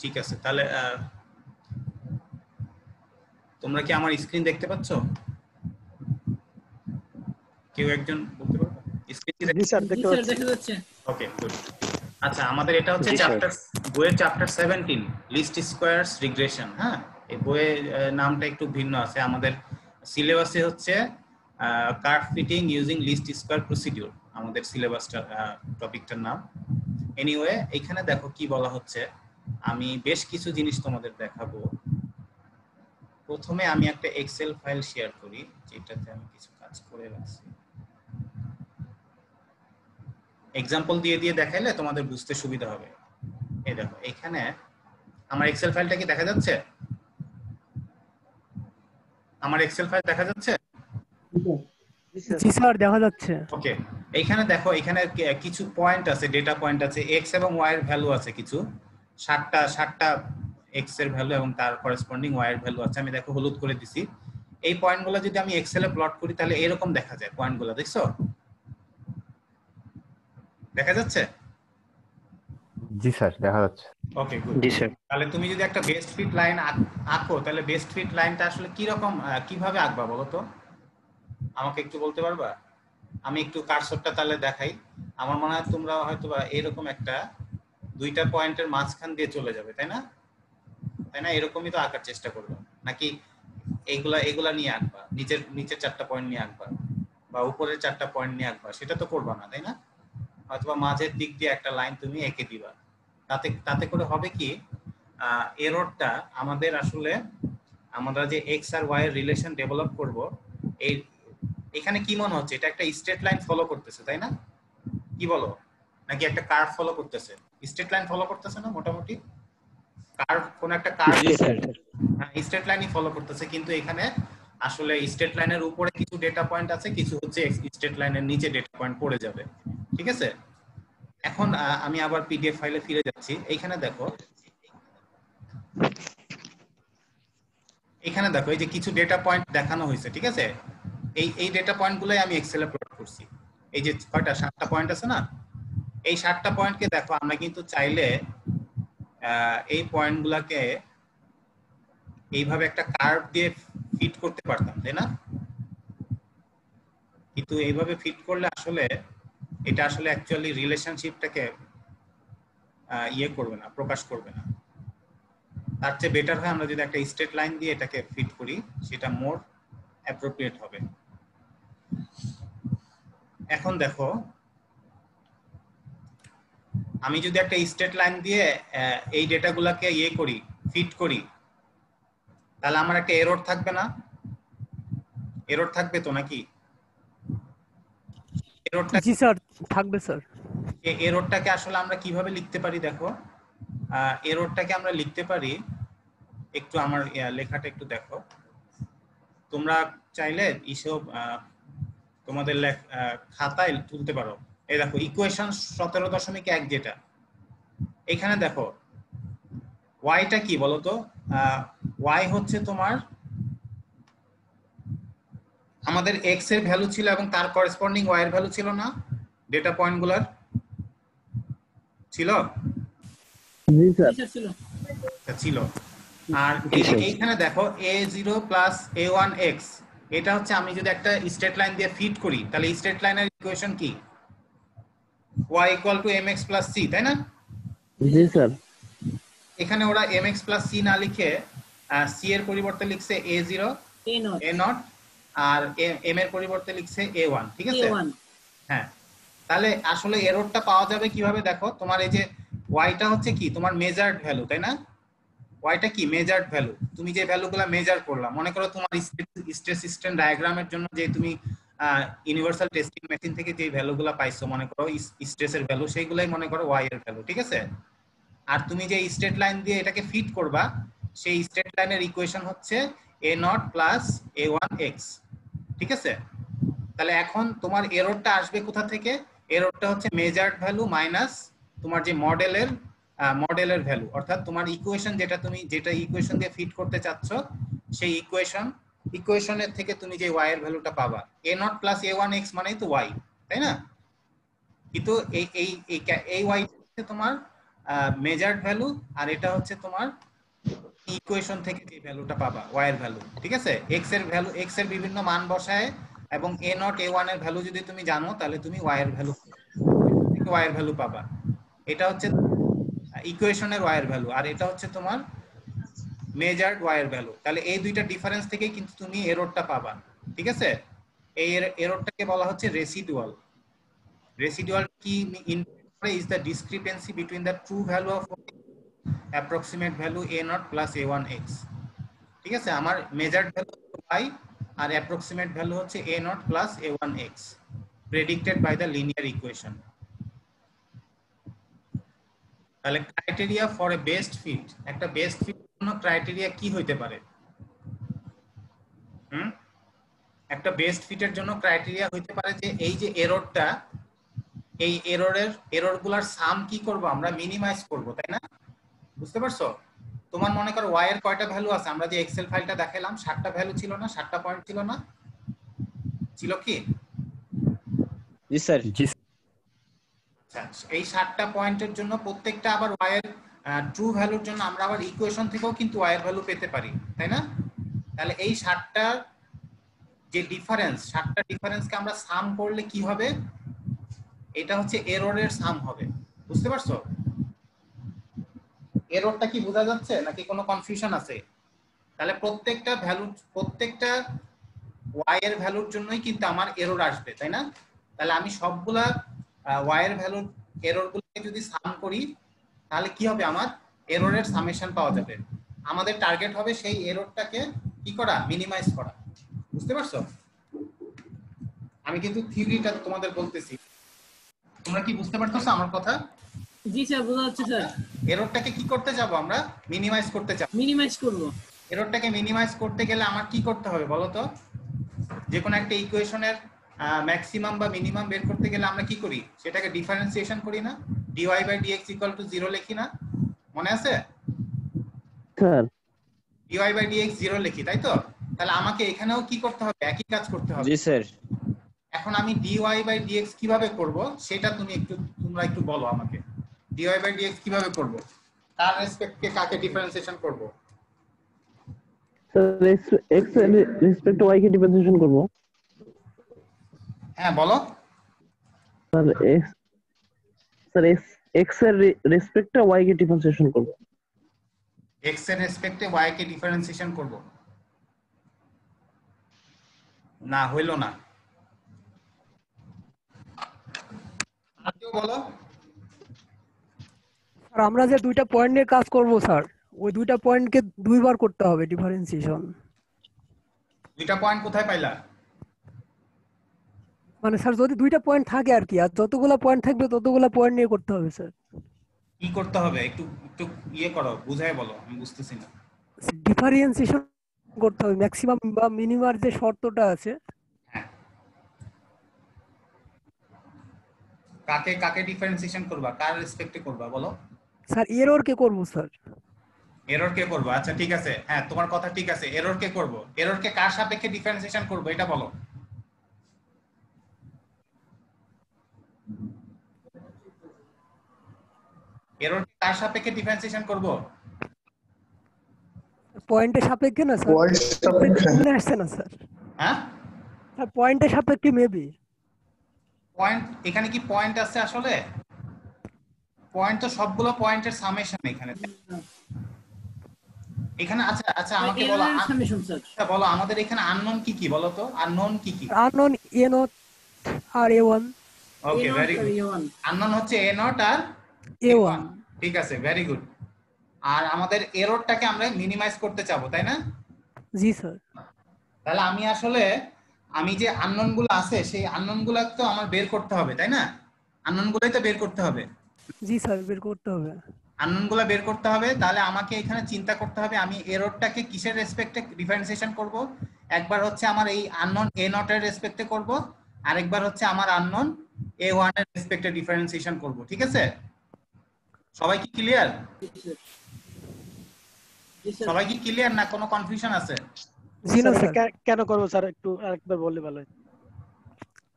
ঠিক আছে তাহলে তোমরা কি আমার স্ক্রিন দেখতে পাচ্ছ? কেউ একজন বলতে পারবে? স্ক্রিন স্যার দেখতে পাচ্ছি। ওকে গুড আচ্ছা আমাদের এটা হচ্ছে চ্যাপ্টার বইয়ের চ্যাপ্টার 17 লিস্ট স্কয়ারস রিগ্রেশন হ্যাঁ? এই বইয়ের নামটা একটু ভিন্ন আছে। আমাদের সিলেবাসে হচ্ছে curve fitting using least square procedure আমাদের সিলেবাসটা টপিকটার নাম। এনিওয়ে এখানে দেখো কি বলা হচ্ছে। আমি বেশ কিছু জিনিস তোমাদের দেখাবো। প্রথমে আমি একটা এক্সেল ফাইল শেয়ার করি, যেটাতে আমি কিছু কাজ করে রাখছি। এক্সাম্পল দিয়ে দিয়ে দেখাইলে তোমাদের বুঝতে সুবিধা হবে। এই দেখো, এখানে আমার এক্সেল ফাইলটা কি দেখা যাচ্ছে? আমার এক্সেল ফাইল দেখা যাচ্ছে? জি স্যার দেখা যাচ্ছে। ওকে এইখানে দেখো এখানে কিছু পয়েন্ট আছে ডেটা পয়েন্ট আছে এক্স এবং ওয়াই এর ভ্যালু আছে কিছু। ষাটটা ষাটটা এক্সের ভ্যালু এবং তার করেসপন্ডিং ওয়াই এর ভ্যালু আছে আমি দেখো হলুদ করে দিছি। এই পয়েন্টগুলো যদি আমি এক্সেলে প্লট করি তাহলে এরকম দেখা যায় পয়েন্টগুলো দেখছ? দেখা যাচ্ছে? জি স্যার দেখা যাচ্ছে। ওকে গুড জি স্যার। তাহলে তুমি যদি একটা বেস্ট ফিট লাইন আঁকো তাহলে বেস্ট ফিট লাইনটা আসলে কি রকম কীভাবে আঁকবা বলো তো? আমাকে একটু বলতে পারবা? আমি একটু কারসরটা তাহলে দেখাই। আমার মনে হয় তোমরা হয়তো বা এরকম একটা দুইটা পয়েন্টের মাঝখান দিয়ে চলে যাবে, তাই না? তাই না? এরকমই তো আঁকার চেষ্টা করবে। নাকি এইগুলা, এগুলা নিয়ে আঁকবা? নিচের নিচের চারটা পয়েন্ট নিয়ে আঁকবা বা উপরের চারটা পয়েন্ট নিয়ে আঁকবা? সেটা তো করবা না, তাই না? অথবা মাঝের দিক দিয়ে একটা লাইন তুমি এঁকে দিবা। তাতে তাতে করে হবে কি এররটা আমাদের আসলে, আমরা যে এক্স আর ওয়াই এর রিলেশন ডেভেলপ করব, এই এখানে কি মনে হচ্ছে? এটা একটা স্ট্রেট লাইন ফলো করতেছে তাই না? কি বলো? নাকি একটা কার্ভ ফলো করতেছে? স্ট্রেট লাইন ফলো করতেছে না মোটামুটি? কার্ভ কোন একটা কার্ভ জি স্যার স্ট্রেট লাইনই ফলো করতেছে কিন্তু এখানে আসলে স্ট্রেট লাইনের উপরে কিছু ডেটা পয়েন্ট আছে কিছু হচ্ছে স্ট্রেট লাইনের নিচে ডেটা পয়েন্ট পড়ে যাবে। ঠিক আছে? এখন আমি আবার পিডিএফ ফাইলে ফিরে যাচ্ছি। এইখানে দেখো। এখানে দেখো এই যে কিছু ডেটা পয়েন্ট দেখানো হয়েছে ঠিক আছে? এই এই ডেটা পয়েন্টগুলোই আমি এক্সেলে প্লট করছি। এই যে কয়টা, সাতটা পয়েন্ট আছে না? এই সাতটা পয়েন্টকে দেখো, আমরা কিন্তু চাইলে এই পয়েন্ট গুলাকে এইভাবে একটা কার্ভ দিয়ে ফিট করতে পারতাম, তাই না? কিন্তু এইভাবে ফিট করলে আসলে এটা আসলে অ্যাকচুয়ালি রিলেশনশিপটাকে ইয়ে করবে না, প্রকাশ করবে না। তার চেয়ে বেটার হয় আমরা যদি একটা স্ট্রেট লাইন দিয়ে এটাকে ফিট করি, সেটা মোর অ্যাপ্রোপ্রিয়েট হবে। এখন দেখো আমি যদি একটা স্টেট লাইন দিয়ে এই ডেটাগুলোকে ইয়ে করি ফিট করি তাহলে আমার একটা এরর থাকবে না? এরর থাকবে তো নাকি? এররটা জি স্যার থাকবে স্যার। এই এররটাকে আসলে আমরা কীভাবে লিখতে পারি দেখো? এররটাকে আমরা লিখতে পারি একটু আমার লেখাটা একটু দেখো। তোমরা চাইলে এইসব আহ, তোমাদের খাতায় তুলতে পারো। এই দেখো ইকুয়েশন সতেরো দশমিক এক যেটা। এখানে দেখো ওয়াইটা কি বলতো? ওয়াই হচ্ছে তোমার আমাদের এক্সের ভ্যালু ছিল এবং তার করেসপন্ডিং ওয়াই এর ভ্যালু ছিল না। ডেটা পয়েন্টগুলার ছিল? জি স্যার। ছিল। আর এইখানে দেখো a zero plus a one x এটা হচ্ছে আমি যদি একটা স্ট্রেট লাইন দিয়ে ফিট করি তাহলে স্ট্রেট লাইনের ইকুয়েশন কি? y equal to m x plus c তাই না? জি স্যার। এখানে ওরা এক্স প্লাস সি না লিখে সি এর পরিবর্তে লিখছে a zero a nought a nought R m এর পরিবর্তে লিখছে এ ওয়ান ঠিক আছে? হ্যাঁ। তাহলে আসলে এররটা পাওয়া যাবে কীভাবে? দেখো তোমার এই যে ওয়াইটা হচ্ছে কি? তোমার মেজার্ড ভ্যালু তাই না? ওয়াইটা কি? মেজার্ড ভ্যালু তুমি যে ভ্যালুগুলো মেজার করলা, মনে করো তোমার স্ট্রেস সিস্টেম ডায়াগ্রামের জন্য যে তুমি ইউনিভার্সাল টেস্টিং মেশিন থেকে যে ভ্যালুগুলো পাইছো, মনে করো স্ট্রেসের ভ্যালু সেইগুলাই মনে করো ওয়াই এর ভ্যালু ঠিক আছে? আর তুমি যে স্ট্রেট লাইন দিয়ে এটাকে ফিট করবা, সেই স্ট্রেট লাইনের ইকুয়েশন হচ্ছে a nought plus a one x ঠিক আছে? তাহলে এখন তোমার এররটা আসবে কোথা থেকে? এররটা হচ্ছে মেজার্ড ভ্যালু মাইনাস তোমার যে মডেলের মডেলের ভ্যালু অর্থাৎ তোমার ইকুয়েশন যেটা তুমি, যেটা ইকুয়েশন দিয়ে ফিট করতে চাচ্ছ, সেই ইকুয়েশন ইকুয়েশনের থেকে তুমি যে ওয়াই এর ভ্যালুটা পাবা। A nought plus a one x মানেই তো ওয়াই তাই না? কিন্তু এই এই এই ওয়াই হচ্ছে তোমার মেজার্ড ভ্যালু আর এটা হচ্ছে তোমার ইকুয়েশন থেকে যে ভ্যালুটা পাবা ওয়াই এর ভ্যালু ঠিক আছে? এক্সের ভ্যালু এক্সের বিভিন্ন মান বসায়, এবং এ নট এ ওয়ানের ভ্যালু যদি তুমি জানো, তাহলে তুমি ওয়াই এর ভ্যালু ওয়াই এর ভ্যালু পাবা। এটা হচ্ছে ইকুয়েশনের ওয়াইয়ের ভ্যালু, আর এটা হচ্ছে তোমার মেজার্ড ওয়াইয়ের ভ্যালু। তাহলে এই দুইটা ডিফারেন্স থেকেই কিন্তু তুমি এরোরটা পাবা, ঠিক আছে? এই এরোরটাকে বলা হচ্ছে রেসিডুয়াল রেসিডুয়াল কি is the discrepancy between the true value of approximate value a nought plus a one x ঠিক আছে? আমার মেজার্ড ভ্যালু পাই আর অ্যাপ্রক্সিমেট ভ্যালু হচ্ছে a nought plus a one x predicted by the linear equation তাহলে criteria for a best fit একটা best fit জন্য criteria কি হইতে পারে? হুম? একটা বেস্ট ফিটের জন্য ক্রাইটেরিয়া হইতে পারে যে এই যে এররটা এই এররের এররগুলার সাম কি করব? আমরা মিনিমাইজ করব তাই না? বুঝতে পারছ? তোমার মনে করো ওয়াই এর কয়টা ভ্যালু আছে? আমরা যে এক্সেল ফাইলটা দেখালাম সাতটা ভ্যালু ছিল না সাতটা পয়েন্ট ছিল না? ছিল কি? জি স্যার। জি এই সাতটা পয়েন্টের জন্য প্রত্যেকটা আবার ওয়াই এর ট্রু ভ্যালুর জন্য আমরা আবার ইকুয়েশন থেকেও কিন্তু ওয়াই ভ্যালু পেতে পারি, তাই না? তাহলে এই সাতটা যে ডিফারেন্স সাতটা ডিফারেন্সকে আমরা সাম করলে কি হবে? এটা হচ্ছে এররের সাম হবে, বুঝতে পারছ? এররটা কি বোঝা যাচ্ছে নাকি কোনো কনফিউশন আছে? তাহলে প্রত্যেকটা ভ্যালু প্রত্যেকটা ওয়াই এর ভ্যালুর জন্যই কিন্তু আমার এরর আসবে, তাই না? তাহলে আমি সবগুলা ওয়াই এর ভ্যালু এরর গুলোকে যদি সাম করি তাহলে কি হবে আমার? এররের সামেশন পাওয়া যাবে। আমাদের টার্গেট হবে সেই এররটাকে কি করা? মিনিমাইজ করা। বুঝতে পারছ? আমি কিন্তু থিওরিটা তোমাদের বলতেছি। তোমরা কি বুঝতে পারতেছো আমার কথা? জি স্যার বোঝা যাচ্ছে স্যার। এররটাকে কি করতে যাব আমরা? মিনিমাইজ করতে চাই মিনিমাইজ করব। এররটাকে মিনিমাইজ করতে গেলে আমার কি করতে হবে বলো তো? যে কোনো একটা ইকুয়েশনের ম্যাক্সিমাম বা মিনিমাম বের করতে গেলে আমরা কি করি? সেটাকে ডিফারেন্সিয়েশন করি না। Dy by dx equal to zero লিখি না। মনে আছে? Sir. Dy by dx zero লিখি তাই তো? তাহলে আমাকে এখানেও কি করতে হবে? একই কাজ করতে হবে। জি স্যার। এখন আমি ডিওয়াই বাই ডিএক্স কীভাবে করব? সেটা তুমি একটু তোমরা একটু বলো আমাকে। ডিওয়াই বাই ডিএক্স কীভাবে করব? কার রেসপেক্টকে কাকে ডিফারেন্সিয়েশন করব? স্যার এক্স এক্সের রেসপেক্ট ওয়াই কে ডিফারেন্সিয়েশন করব। হ্যাঁ বলো। স্যার এক্স স্যার এক্সের রেসপেক্টে ওয়াই কে ডিফারেন্সিয়েশন করব। এক্সের রেসপেক্টে ওয়াই কে ডিফারেন্সিয়েশন করব? না হইল না। আর কেউ বলো। আর আমরা যে দুইটা পয়েন্ট নিয়ে কাজ করব স্যার ওই দুইটা পয়েন্টকে দুইবার করতে হবে ডিফারেন্সিয়েশন দুইটা পয়েন্ট কোথায় পাইলা? মানে স্যার যদি দুইটা পয়েন্ট থাকে আর কি আর যতগুলা পয়েন্ট থাকবে ততগুলা পয়েন্ট নিয়ে করতে হবে স্যার কি করতে হবে? একটু একটু ইয়ে করো বুঝাই বলো আমি বুঝতেছি না। ডিফারেন্সিয়েশন করতে হবে ম্যাক্সিমাম বা মিনিমার যে শর্তটা আছে। হ্যাঁ। কাকে কাকে ডিফারেন্সিয়েশন করবা? কার রেসপেক্টে করবা বলো? স্যার এরর কে করব স্যার এরর কে করব? আচ্ছা ঠিক আছে। হ্যাঁ তোমার কথা ঠিক আছে। এরর কে করব? এরর কে কার সাপেক্ষে ডিফারেন্সিয়েশন করব এটা বলো। এরর কে কার সাপেক্ষে ডিফারেন্সিয়েশন করব? পয়েন্টের সাপেক্ষে না স্যার মনে আসছে না স্যার হ্যাঁ? স্যার পয়েন্টের সাপেক্ষে মেবি পয়েন্ট এখানে কি পয়েন্ট আছে আসলে? পয়েন্ট তো সবগুলো পয়েন্টের সামেশন এখানে। এখানে আচ্ছা আচ্ছা আমাকে বলো সামেশন স্যার আচ্ছা, বলো আমাদের এখানে আননোন কি কি বলো তো? আননোন কি কি? Unknown A not R a one okay very good unknown হচ্ছে এ নট আর এ ওয়ান। ঠিক আছে ভেরি গুড আর আমাদের এররটাকে আমরা মিনিমাইজ করতে চাবো তাই না? জি স্যার। তাহলে আমি আসলে আমি যে আননোনগুলো আছে সেই আননোনগুলো তো আমার বের করতে হবে তাই না? আননোন গুলোই তো বের করতে হবে। জি স্যার বের করতে হবে। আননোনগুলো বের করতে হবে তাহলে আমাকে এখানে চিন্তা করতে হবে আমি এররটাকে কিসের রেসপেক্টে ডিফারেন্সিয়েশন করব? একবার হচ্ছে আমার এই আননোন এ নট এর রেসপেক্টে করব আরেকবার হচ্ছে আমার আননোন এ ওয়ানের রেসপেক্টে ডিফারেন্সিয়েশন করব ঠিক আছে? সবাই কি ক্লিয়ার সবাই কি ক্লিয়ার না কোনো কনফিউশন আছে? জি না স্যার, স্যার কে- কেন করব স্যার একটু আরেকবার বললে ভালো হয়।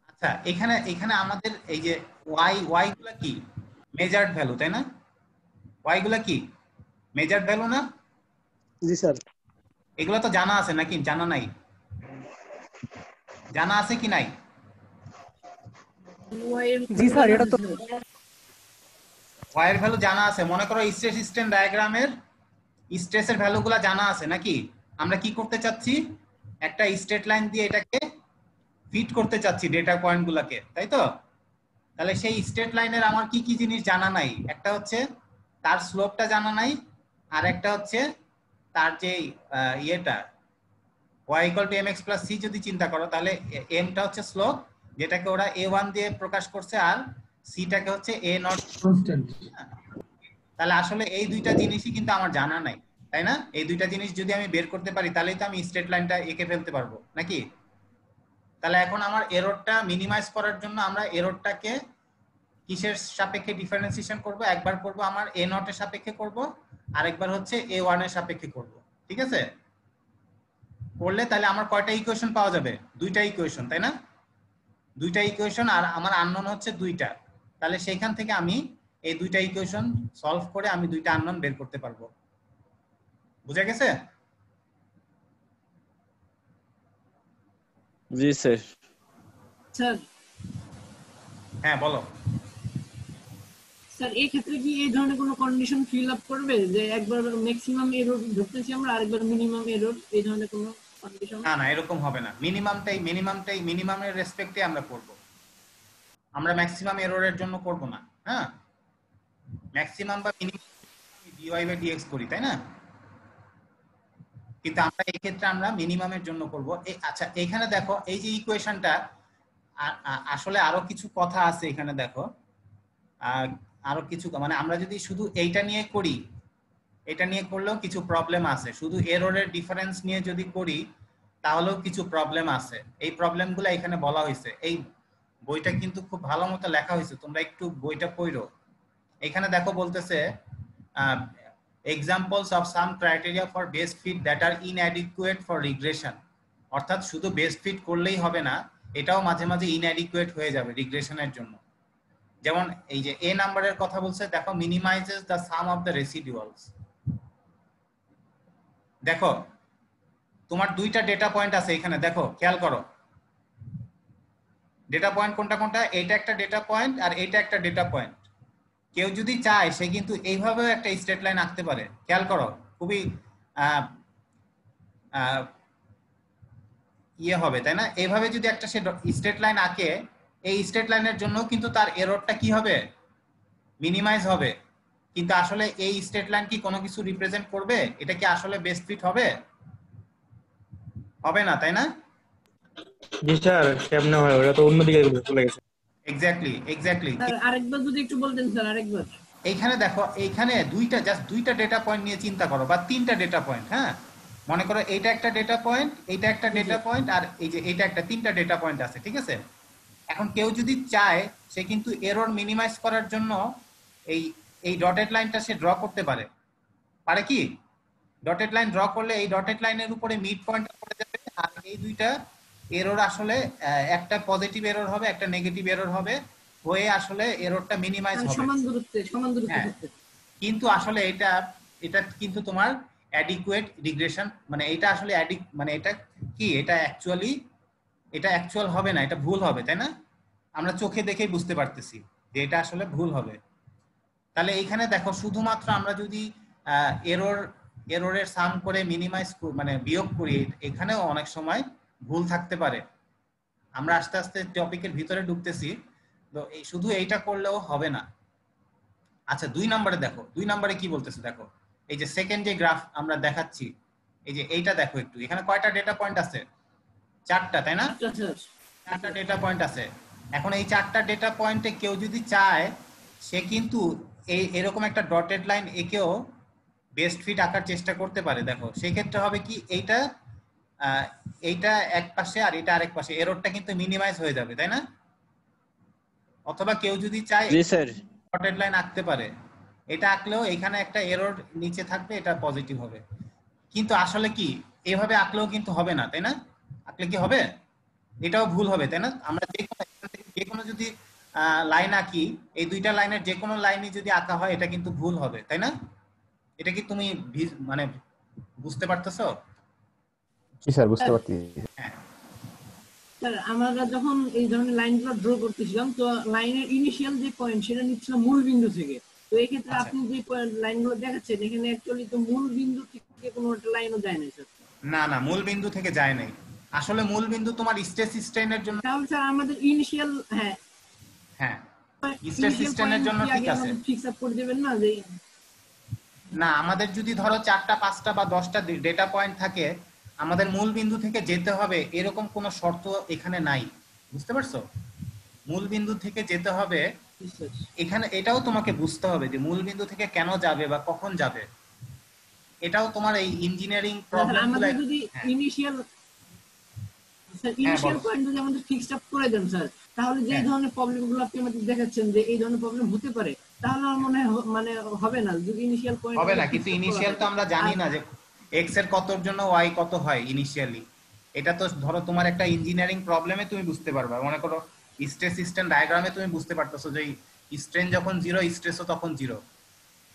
আচ্ছা এখানে এখানে আমাদের এই যে ওয়াই ওয়াই গুলা কি? মেজার্ড ভ্যালু তাই না? ওয়াই গুলা কি? মেজার্ড ভ্যালু না? জি স্যার এগুলো তো জানা আছে নাকি? জানা নাই। জানা আছে কি নাই? জি স্যার, এটা তো- ওয়াই ভ্যালু জানা আছে। মনে করো স্ট্রেস স্ট্রেন ডায়াগ্রামের স্ট্রেসের ভ্যালুগুলো জানা আছে নাকি? আমরা কি করতে চাচ্ছি? একটা স্ট্রেট লাইন দিয়ে এটাকে ফিট করতে চাচ্ছি ডেটা পয়েন্টগুলোকে তাই তো? তাহলে সেই স্ট্রেট লাইনের আমার কি কি জিনিস জানা নাই? একটা হচ্ছে তার স্লোপটা জানা নাই, আর একটা হচ্ছে তার যে ইয়েটা, y equal to m x plus c যদি চিন্তা করো, তাহলে এমটা হচ্ছে স্লোপ যেটাকে ওরা এ ওয়ান দিয়ে প্রকাশ করছে, আর সিটাকে হচ্ছে এ নট কনস্ট্যান্ট তাহলে আসলে এই দুইটা জিনিসই কিন্তু আমার জানা নাই তাই না? এই দুইটা জিনিস যদি আমি বের করতে পারি তাহলেই তো আমি স্ট্রেট লাইনটা এঁকে ফেলতে পারব নাকি? তাহলে এখন আমার এররটা মিনিমাইজ করার জন্য আমরা এররটাকে কিসের সাপেক্ষে ডিফারেন্সিয়েশন করব? একবার করব আমার এ নটের সাপেক্ষে করব আরেকবার হচ্ছে এ ওয়ানের সাপেক্ষে করব ঠিক আছে? করলে তাহলে আমার কয়টা ইকুয়েশন পাওয়া যাবে? দুইটা ইকুয়েশন তাই না? দুইটা ইকুয়েশন আর আমার আননোন হচ্ছে দুইটা। তাহলে সেইখান থেকে আমি এই দুইটা ইকুয়েশন সলভ করে আমি দুইটা আননোন বের করতে পারব। বুঝা গেছে? জি স্যার। স্যার। হ্যাঁ বলো। স্যার এই ক্ষেত্রে কি এই ধরনের কোনো কন্ডিশন ফিল আপ করবে? যে একবার ম্যাক্সিমাম এরর ধরতেছি আমরা আরেকবার মিনিমাম এরর এই ধরনের কোনো কন্ডিশন না না এরকম হবে না। মিনিমামটাই মিনিমামটাই মিনিমামের রেসপেক্টে আমরা করব। আমরা ম্যাক্সিমাম এররের জন্য করব না হ্যাঁ? ম্যাক্সিমাম বা মিনিমাম ডিওয়াই বাই ডিএক্স করি, তাই না? কিন্তু আমরা এই ক্ষেত্রে আমরা মিনিমামের জন্য করব। এই আচ্ছা এখানে দেখো, এই যে ইকুয়েশনটা আসলে আরও কিছু কথা আছে এখানে দেখো। আরও কিছু মানে আমরা যদি শুধু এইটা নিয়ে করি, এটা নিয়ে করলেও কিছু প্রবলেম আছে। শুধু এররের ডিফারেন্স নিয়ে যদি করি, তাহলেও কিছু প্রবলেম আছে। এই প্রবলেমগুলো এখানে বলা হয়েছে। এই বইটা কিন্তু খুব ভালো মতো লেখা হয়েছে, তোমরা একটু বইটা পড়ো। এখানে দেখো বলতেছে examples of some criteria for best fit that are inadequate for regression অর্থাৎ শুধু বেস্ট ফিট করলেই হবে না, এটাও মাঝে মাঝে ইনঅ্যাডিকুয়েট হয়ে যাবে রিগ্রেশনের জন্য। যেমন এই যে এ নাম্বারের কথা বলছে, দেখো minimises the sum of the residuals দেখো, তোমার দুইটা ডেটা পয়েন্ট আছে এখানে, দেখো, খেয়াল করো। ডেটা পয়েন্ট কোনটা কোনটা? এইটা একটা ডেটা পয়েন্ট আর এইটা একটা ডেটা পয়েন্ট কেউ যদি চায়, সে কিন্তু এইভাবেও একটা স্ট্রেট লাইন আঁকতে পারে। খেয়াল করো, খুবই ইয়ে হবে, তাই না? এইভাবে যদি একটা সে স্ট্রেট লাইন আঁকে, এই স্ট্রেট লাইনের জন্য কিন্তু তার এররটা কি হবে? মিনিমাইজ হবে। কিন্তু আসলে এই স্টেট লাইন কি কোনো কিছু রিপ্রেজেন্ট করবে? এটা কি আসলে বেস্ট ফিট হবে? হবে না, তাই না? জি স্যার কেমনে হয় ওটা তো অন্যদিকে চলে গেছে। এক্স্যাক্টলি এক্স্যাক্টলি আরেকবার যদি একটু বলতেন স্যার আরেকবার। এইখানে দেখো এইখানে দুইটা জাস্ট দুইটা ডেটা পয়েন্ট নিয়ে চিন্তা করো বা তিনটা ডেটা পয়েন্ট হ্যাঁ? মনে করো এইটা একটা ডেটা পয়েন্ট এইটা একটা ডেটা পয়েন্ট আর এই যে এইটা একটা তিনটা ডেটা পয়েন্ট আছে ঠিক আছে? এখন কেউ যদি চায় সে কিন্তু এরর মিনিমাইজ করার জন্য এই এই ডটেড লাইনটা সে ড্র করতে পারে। পারে কি? ডটেড লাইন ড্র করলে এই ডটেড লাইনের উপরে মিড পয়েন্ট পড়ে যাবে আর এই দুইটা এরর আসলে একটা পজিটিভ এরর হবে একটা নেগেটিভ এরর হবে হয়ে আসলে এররটা মিনিমাইজ হবে। সমান দূরত্বে সমান দূরত্বে হ্যাঁ। কিন্তু আসলে এটা এটা কিন্তু তোমার অ্যাডিকুয়েট রিগ্রেশন মানে এটা আসলে মানে এটা কি এটা অ্যাকচুয়ালি এটা অ্যাকচুয়াল হবে না এটা ভুল হবে তাই না? আমরা চোখে দেখেই বুঝতে পারতেছি যে এটা আসলে ভুল হবে। তাহলে এইখানে দেখো শুধুমাত্র আমরা যদি এরর এররের সাম করে মিনিমাইজ মানে বিয়োগ করি এখানেও অনেক সময় ভুল থাকতে পারে। আমরা আস্তে আস্তে টপিকের ভিতরে ঢুকতেছি, তো এই শুধু এইটা করলেও হবে না। আচ্ছা দুই নম্বরে দেখো, দুই নম্বরে কি বলতেছে দেখো? এই যে সেকেন্ড যে গ্রাফ আমরা দেখাচ্ছি, এই যে এইটা দেখো একটু, এখানে কয়টা ডেটা পয়েন্ট আছে? চারটা, তাই না? চারটা ডেটা পয়েন্ট আছে। এখন এই চারটা ডেটা পয়েন্টে কেউ যদি চায়, সে কিন্তু এই এরকম একটা ডটেড লাইন একেও বেস্ট ফিট আঁকার চেষ্টা করতে পারে। দেখো, সেক্ষেত্রে হবে কি, এইটা এইটা এক পাশে আর এটা আরেক পাশে। এররটা কিন্তু মিনিমাইজ হয়ে যাবে তাই না? অথবা কেউ যদি চায় জি স্যার। ডটেড লাইন আঁকতে পারে। এটা আঁকলেও এখানে একটা এরর নিচে থাকবে এটা পজিটিভ হবে। কিন্তু আসলে কি এভাবে আঁকলেও কিন্তু হবে না তাই না? আঁকলে কি হবে? এটাও ভুল হবে তাই না? আমরা যে কোনো থেকে কোনো যদি লাইন আঁকি এই দুইটা লাইনের যে কোনো লাইনই যদি আঁকা হয় এটা কিন্তু ভুল হবে তাই না? এটা কি তুমি মানে বুঝতে পারতেছো? জি স্যার বুঝতে পারছি। স্যার আমরা যখন এই ধরনের লাইনগুলো ড্র করতেছিলাম তো লাইনের ইনিশিয়াল যে পয়েন্ট সেটা নিচ্ছিলাম মূল বিন্দু থেকে। তো এই ক্ষেত্রে আচ্ছা। আপনি যে লাইনগুলো দেখাচ্ছেন এখানে অ্যাকচুয়ালি তো মূল বিন্দু থেকে কোনো একটা লাইনও যায় না স্যার। না না মূল বিন্দু থেকে যায় নাই। আসলে মূল বিন্দু তোমার স্ট্রেস স্ট্রেনের জন্য তাহলে স্যার আমাদের ইনিশিয়াল হ্যাঁ। হ্যাঁ। system এর জন্য ঠিক আছে। ফিক্স আপ করে দেবেন না যে না আমাদের যদি ধরো চারটা পাঁচটা বা দশটা ডেটা পয়েন্ট থাকে আমাদের মূল বিন্দু থেকে যেতে হবে এরকম কোনো শর্ত এখানে নাই। বুঝতে পারছ? মূল বিন্দু থেকে যেতে হবে এখানে এটাও তোমাকে বুঝতে হবে যে মূল বিন্দু থেকে কেন যাবে বা কখন যাবে। এটাও তোমার এই ইঞ্জিনিয়ারিং প্রবলেম আমাদের যদি। ইনিশিয়াল ইনিশিয়াল পয়েন্ট যদি আমাদের ফিক্সড আপ করে দেন স্যার তাহলে যে হ্যাঁ। ধরনের প্রবলেমগুলো আপনি আমাদের দেখাচ্ছেন যে এই ধরনের প্রবলেম হতে পারে তাহলে আমার মনে হয় মানে হবে না যদি ইনিশিয়াল পয়েন্ট হবে না কিন্তু ইনিশিয়াল তো আমরা জানি না যে এক্সের কতর জন্য ওয়াই কত হয় ইনিশিয়ালি এটা তো ধরো তোমার একটা ইঞ্জিনিয়ারিং প্রবলেমে তুমি বুঝতে পারবে। মনে করো স্ট্রেস সিস্টেম ডায়াগ্রামে তুমি বুঝতে পারতেছো যে স্ট্রেন যখন জিরো স্ট্রেসও তখন জিরো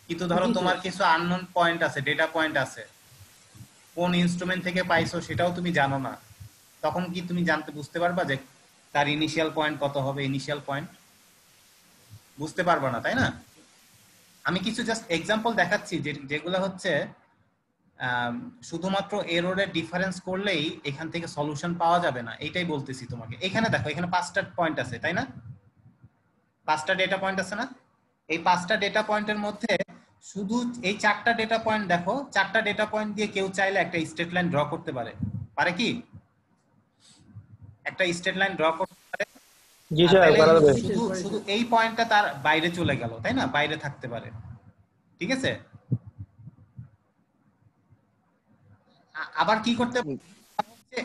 কিন্তু ধরো তোমার কিছু আননোন পয়েন্ট আছে ডেটা পয়েন্ট আছে। কোন ইনস্ট্রুমেন্ট থেকে পাইছো সেটাও তুমি জানো না। তখন কি তুমি জানতে বুঝতে পারবা যে তার ইনিশিয়াল পয়েন্ট কত হবে ইনিশিয়াল পয়েন্ট বুঝতে পারবা না তাই না? আমি কিছু জাস্ট এক্সাম্পল দেখাচ্ছি যে যেগুলো হচ্ছে শুধুমাত্র এররের ডিফারেন্স করলেই এখান থেকে সলিউশন পাওয়া যাবে না। এটাই বলতেছি তোমাকে। এখানে দেখো এখানে পাঁচটা পয়েন্ট আছে তাই না? পাঁচটা ডেটা পয়েন্ট আছে না? এই পাঁচটা ডেটা পয়েন্টের মধ্যে শুধু এই চারটা ডেটা পয়েন্ট দেখো চারটা ডেটা পয়েন্ট দিয়ে কেউ চাইলে একটা স্ট্রেট লাইন ড্র করতে পারে। পারে কি? একটা স্ট্রেট লাইন ড্র করতে পারে। জি স্যার শুধু এই পয়েন্টটা তার বাইরে চলে গেল তাই না? বাইরে থাকতে পারে। ঠিক আছে? আবার কি করতে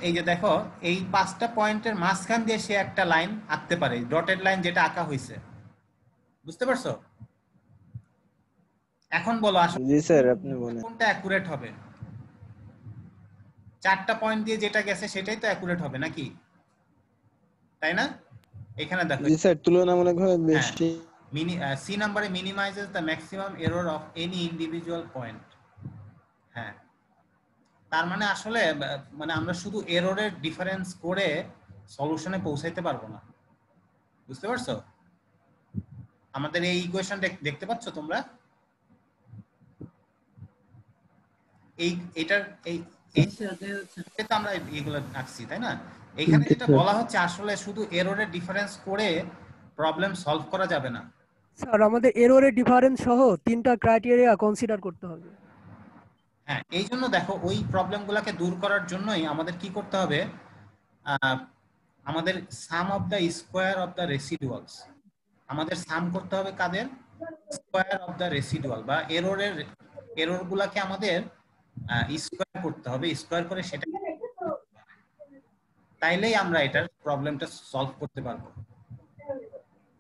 এই যে দেখো এই পাঁচটা পয়েন্টের মাঝখান দিয়ে সে একটা লাইন আঁকতে পারে ডটেড লাইন যেটা আঁকা হয়েছে। বুঝতে পারছ? এখন বলো আসলে জি স্যার আপনি বলেন। কোনটা অ্যাকুরেট হবে? চারটা পয়েন্ট দিয়ে যেটা গেছে সেটাই তো অ্যাকুরেট হবে নাকি? তাই না? এখানে দেখো। জি স্যার তুলনামূলকভাবে বেশি। Mini uh, C number minimizes the maximum error of any individual point হ্যাঁ। তার মানে আসলে মানে আমরা শুধু এররের ডিফারেন্স করে সলিউশনে পৌঁছাইতে পারব না। বুঝতে পারছ? আমাদের এই ইকুয়েশন দেখতে পাচ্ছ তোমরা? এই এটার এই এই তো আমরা এগুলো আঁকছি তাই না? এখানে যেটা বলা হচ্ছে আসলে শুধু এররের ডিফারেন্স করে প্রবলেম সলভ করা যাবে না। স্যার আমাদের এররের ডিফারেন্স সহ তিনটা ক্রাইটেরিয়া কনসিডার করতে হবে। হ্যাঁ এই জন্য দেখো, ওই প্রবলেম গুলাকে দূর করার জন্যই আমাদের কি করতে হবে? আমাদের sum of the square of the residuals আমাদের সাম করতে হবে কাদের? স্কোয়ার অফ দ্য রেসিডুয়াল বা এররের এরর গুলাকে আমাদের স্কোয়ার করতে হবে। স্কোয়ার করে সেটা তাইলেই আমরা এটার প্রবলেমটা সলভ করতে পারব।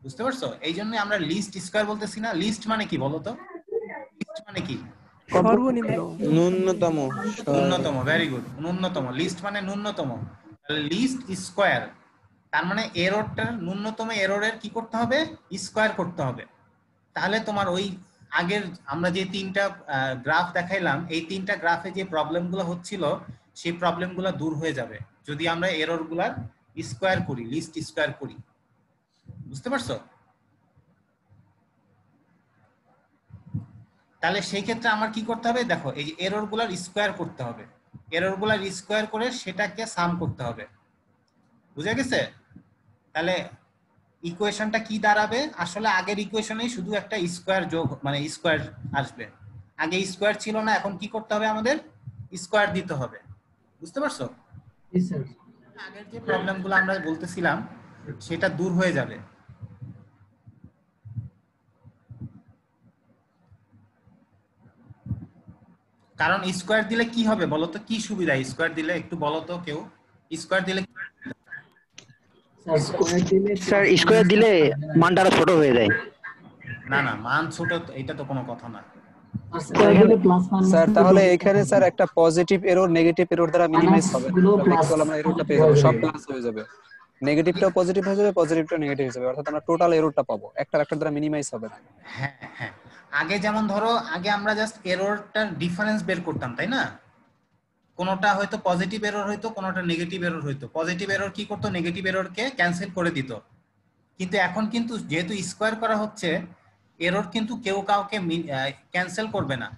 বুঝতে পারছ? এই জন্য আমরা লিস্ট স্কোয়ার বলতেছি না। লিস্ট মানে কি বলো তো? লিস্ট মানে কি? সর্বনিম্ন। ন্যূনতম। ন্যূনতম ভেরি গুড ন্যূনতম লিস্ট মানে ন্যূনতম। লিস্ট স্কোয়ার তার মানে এররটার ন্যূনতম এররের কি করতে হবে? স্কোয়ার করতে হবে। তাহলে তোমার ওই আগের আমরা যে তিনটা গ্রাফ দেখাইলাম এই তিনটা গ্রাফে যে প্রবলেমগুলো হচ্ছিল সেই প্রবলেমগুলো দূর হয়ে যাবে। যদি আমরা এররগুলার স্কোয়ার করি লিস্ট স্কোয়ার করি। বুঝতে পারছ? তাহলে সেই ক্ষেত্রে আমার কি করতে হবে? দেখো এই যে এররগুলার স্কোয়ার করতে হবে। এররগুলার স্কোয়ার করে সেটাকে সাম করতে হবে। বুঝে গেছে? তাহলে ইকুয়েশনটা কি দাঁড়াবে? আসলে আগের ইকুয়েশনেই শুধু একটা স্কোয়ার যোগ মানে স্কোয়ার আসবে। আগে স্কোয়ার ছিল না এখন কি করতে হবে আমাদের? স্কোয়ার দিতে হবে। বুঝতে পারছ? আগের যে প্রবলেমগুলো আমরা বলতেছিলাম সেটা দূর হয়ে যাবে। কারণ স্কোয়ার দিলে কি হবে বলো তো কি সুবিধা? স্কোয়ার দিলে একটু বলো তো কেউ? স্কোয়ার দিলে স্যার স্কোয়ার দিলে মানটা ছোট হয়ে যায়। না না মান ছোট এটা তো কোনো কথা না স্যার তাহলে এখানে স্যার একটা পজিটিভ এরর নেগেটিভ এরর দ্বারা মিনিমাইজ হবে। আমরা এররটা পেয়ে যাব সব প্লাস হয়ে যাবে। নেগেটিভটাও পজিটিভ হয়ে যাবে পজিটিভটা নেগেটিভ হয়ে যাবে। অর্থাৎ আমরা টোটাল এররটা পাবো। একটা একটা দ্বারা মিনিমাইজ হবে। না হ্যাঁ হ্যাঁ। আগে যেমন ধরো আগে আমরা জাস্ট এররটার ডিফারেন্স বের করতাম তাই না? কোনোটা হয়তো পজিটিভ এরর হইতো কোনোটা নেগেটিভ এরর হইতো। পজিটিভ এরর কি করতো? নেগেটিভ এররকে ক্যান্সেল করে দিত। কিন্তু এখন কিন্তু যেহেতু স্কোয়ার করা হচ্ছে এরর কিন্তু কেউ কাউকে ক্যান্সেল করবে না।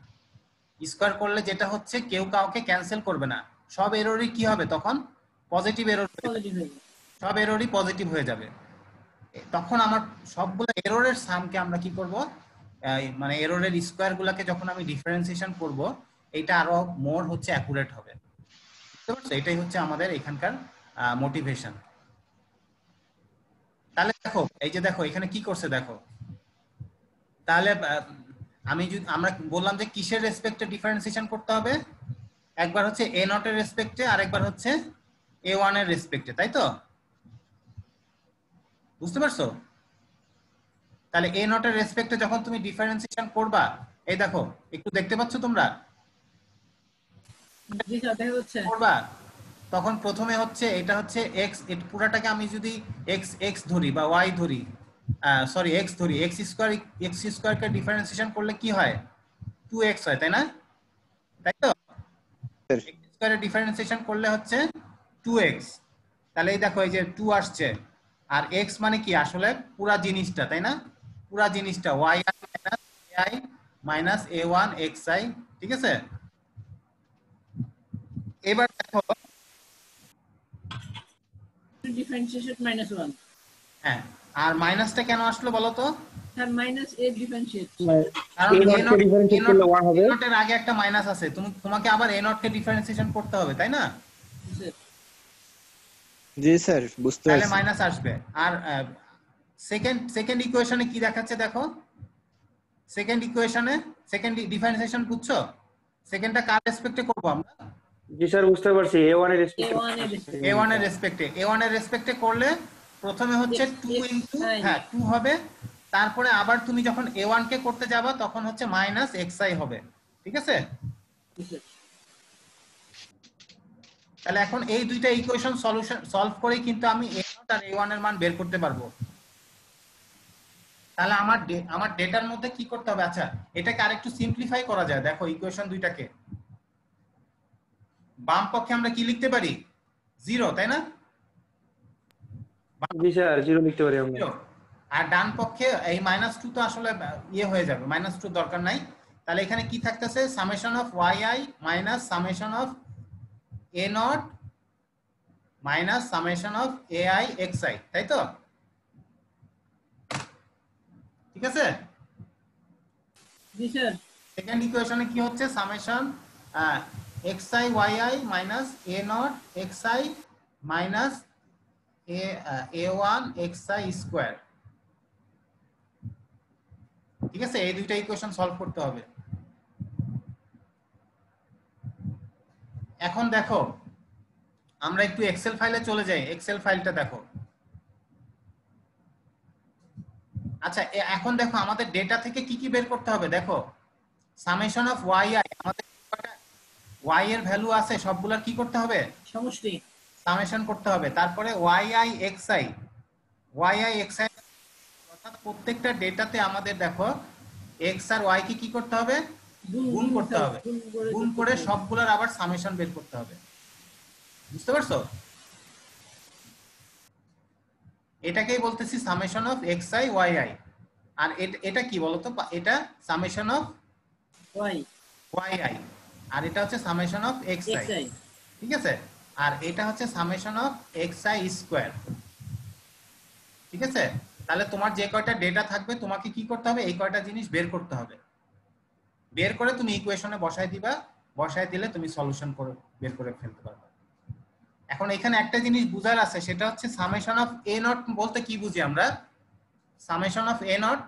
স্কোয়ার করলে যেটা হচ্ছে কেউ কাউকে ক্যান্সেল করবে না। সব এররই কি হবে তখন? পজিটিভ এরর সব এররই পজিটিভ হয়ে যাবে। তখন আমার সবগুলো এররের সামকে আমরা কি করব? মানে এররের স্কোয়ার গুলাকে যখন আমি ডিফারেন্সিয়েশন করব এটা আরও মোর হচ্ছে অ্যাকুরেট হবে। বুঝতে পারছ? এটাই হচ্ছে আমাদের এখানকার মোটিভেশন তাহলে দেখো, এই যে দেখো, এখানে কি করছে দেখো? তাহলে আমি যদি, আমরা বললাম যে কিসের রেসপেক্টে ডিফারেন্সিয়েশন করতে হবে? একবার হচ্ছে এ নটের রেসপেক্টে আর একবার হচ্ছে এ ওয়ানের রেসপেক্টে তাই তো? বুঝতে পারছ? তাহলে এ নটের রেসপেক্টে যখন তুমি ডিফারেন্সিয়েশন করবা এই দেখো একটু দেখতে পাচ্ছ তোমরা? করবা? তখন প্রথমে হচ্ছে এটা হচ্ছে এক্স পুরাটাকে আমি যদি এক্স এক্স ধরি বা ওয়াই ধরি সরি এক্স ধরি এক্স স্কোয়ার এক্স স্কোয়ারকে ডিফারেন্সিয়েশন করলে কি হয়? টু এক্স হয় তাই না? তাই তো? এক্স স্কোয়ারের ডিফারেন্সিয়েশন করলে হচ্ছে টু এক্স তাহলে এই দেখো এই যে টু আসছে। আর এক্স মানে কি? আসলে পুরা জিনিসটা তাই না? পুরা জিনিসটা y minus i minus a one x i ঠিক আছে? এবার দেখো ডিফারেন্সিয়েশন মাইনাস ওয়ান হ্যাঁ আর মাইনাসটা কেন আসলো বলো তো? স্যার মাইনাস এ ডিফারেন্সিয়েট কারণ করলে হবে। এর আগে একটা মাইনাস আছে। তুমি তোমাকে আবার এ নট কে ডিফারেন্সিয়েশন করতে হবে তাই না? জি স্যার। বুঝতে তাহলে মাইনাস আসবে। আর সেকেন্ড সেকেন্ড ইকুয়েশনে কি দেখাচ্ছে দেখো? সেকেন্ড ইকুয়েশনে সেকেন্ড ডিফারেন্সিয়েশন বুঝছ? সেকেন্ডটা কার রেসপেক্টে করব আমরা? জি স্যার বুঝতে পারছি। এ ওয়ানের এ রেসপেক্ট ওয়ানের এ ওয়ানের রেসপেক্টে এ ওয়ানের রেসপেক্টে করলে প্রথমে হচ্ছে X- two X into nine। হ্যাঁ টু হবে। তারপরে আবার তুমি যখন এ ওয়ান কে করতে যাবা তখন হচ্ছে মাইনাস এক্স আই হবে। ঠিক আছে? তাহলে এখন এই দুইটা ইকুয়েশন সলিউশন সলভ করেই কিন্তু আমি এ নট আর এ ওয়ানের মান বের করতে পারব। তাহলে আমার আমার ডেটার মধ্যে কি করতে হবে? আচ্ছা এটাকে আরেকটু সিম্পলিফাই করা যায়। দেখো ইকুয়েশন দুইটাকে। বাম পক্ষে আমরা কি লিখতে পারি? জিরো তাই না? জি স্যার জিরো লিখতে পারি আমরা। আর ডান পক্ষে এই মাইনাস টু তো আসলে ইয়ে হয়ে যাবে। মাইনাস টু দরকার নাই। তাহলে এখানে কি থাকতেছে? Summation of y i minus summation of a nought minus summation of a i x i তাই তো? ঠিক আছে? জি স্যার। সেকেন্ড ইকুয়েশনে কি হচ্ছে? Summation x i y i minus a nought x i minus a a one x i square ঠিক আছে? এই দুইটা ইকুয়েশন সলভ করতে হবে। এখন দেখো আমরা একটু এক্সেল ফাইলে চলে যাই। এক্সেল ফাইলটা দেখো। আচ্ছা এখন দেখো আমাদের ডেটা থেকে কি কি বের করতে হবে? দেখো সামেশন অফ ওয়াই আই আমাদের ওয়াই এর ভ্যালু আছে সবগুলোর কি করতে হবে? সমষ্টি। সামেশন করতে হবে। তারপরে y i x i y i x i অর্থাৎ প্রত্যেকটা ডেটাতে আমাদের দেখো এক্স আর ওয়াই কে কি করতে হবে? গুণ করতে হবে। গুণ করে সবগুলোর আবার সামেশন বের করতে হবে। বুঝতে পারছ? এটাকেই বলতেছি summation of x i y i আর এটা কি বলতো? এটা summation of y y i আর এটা হচ্ছে সামেশন অফ এক্স আই ঠিক আছে? আর এটা হচ্ছে summation of x i square ঠিক আছে? তাহলে তোমার যে কয়টা ডেটা থাকবে তোমাকে কি করতে হবে? এই কয়টা জিনিস বের করতে হবে। বের করে তুমি ইকুয়েশনে বসায় দিবা। বসায় দিলে তুমি সলিউশন করে বের করে ফেলতে পারবে। এখন এখানে একটা জিনিস বুঝার আছে সেটা হচ্ছে সামেশন অফ এ নট বলতে কি বুঝি আমরা? Summation of a nought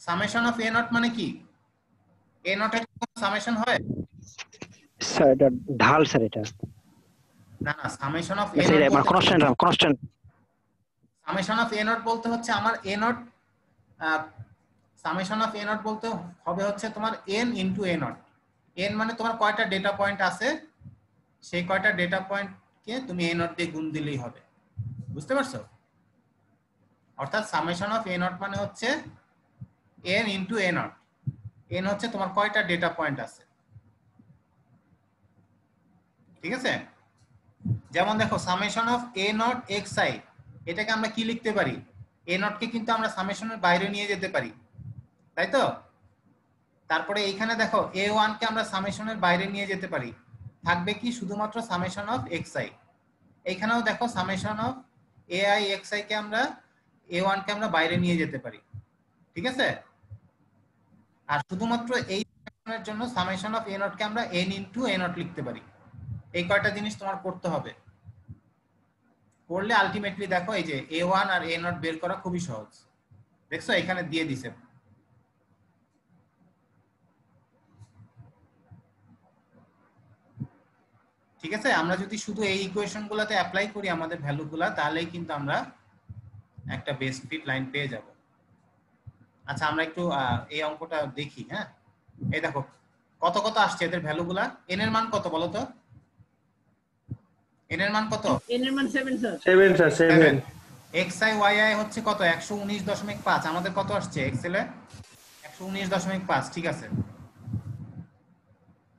summation of a nought মানে কি? এ নটের সামেশন হয়? স্যার এটা ঢাল স্যার এটা। না না summation of a nought constant constant summation of a nought বলতে হচ্ছে আমার a nought summation of a nought বলতে হবে হচ্ছে তোমার n into a nought n মানে তোমার কয়টা ডেটা পয়েন্ট আছে? সেই কয়টা ডেটা পয়েন্ট কে তুমি এ নট দিয়ে গুণ দিলেই হবে। বুঝতে পারছ? অর্থাৎ সামেশন অফ এ নট মানে হচ্ছে n into a nought n হচ্ছে তোমার কয়টা ডেটা পয়েন্ট আছে? ঠিক আছে? যেমন দেখো summation of a nought x i এটাকে আমরা কি লিখতে পারি? এ নটকে কিন্তু আমরা সামেশনের বাইরে নিয়ে যেতে পারি। তাই তো? তারপরে এইখানে দেখো এ কে আমরা সামেশনের বাইরে নিয়ে যেতে পারি। থাকবে কি শুধুমাত্র সামেশন অফ এক্স আই এইখানেও দেখো summation of a i x i কে আমরা এ কে আমরা বাইরে নিয়ে যেতে পারি। ঠিক আছে? আর শুধুমাত্র এই সামেশনের জন্য সামেশন অফ এ নট কে আমরা এন ইনটু এ নট লিখতে পারি। এই কয়টা জিনিস তোমার করতে হবে। করলে আলটিমেটলি দেখো এই যে এ ওয়ান আর এ নট বের করা খুবই সহজ। দেখছ? এখানে দিয়ে দিছে। ঠিক আছে? আমরা যদি শুধু এই ইকুয়েশন গুলাতে অ্যাপ্লাই করি আমাদের ভ্যালু গুলা তাহলেই কিন্তু আমরা একটা বেস্ট ফিট লাইন পেয়ে যাব। আচ্ছা আমরা একটু এই অঙ্কটা দেখি হ্যাঁ? এই দেখো কত কত আসছে এদের ভ্যালু গুলা? এন এর মান কত বলো তো? এন এর মান কত? এন এর মান seven sir seven sir seven x i y i হচ্ছে কত? একশো উনিশ দশমিক পাঁচ। আমাদের কত আসছে এক্সেলে একশো উনিশ দশমিক পাঁচ ঠিক আছে?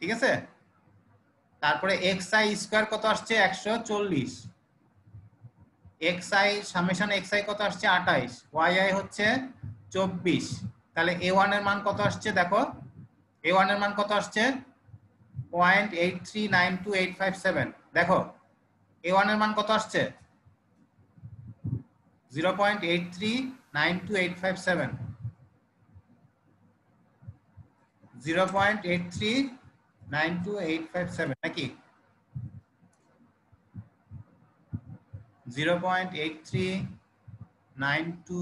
ঠিক আছে? তারপরে এক্স আই স্কোয়ার কত আসছে? একশো চল্লিশ। X i summation x i কত আসছে? আঠাইশ। ওয়াই আই হচ্ছে চব্বিশ। তাহলে এ ওয়ানের মান কত আসছে? দেখো এ ওয়ানের মান কত আসছে? Point eight three nine two eight five seven দেখো এ ওয়ানের মান কত আসছে? Zero point eight three nine two eight five seven zero point eight three nine two eight five seven নাকি? Zero point eight three nine two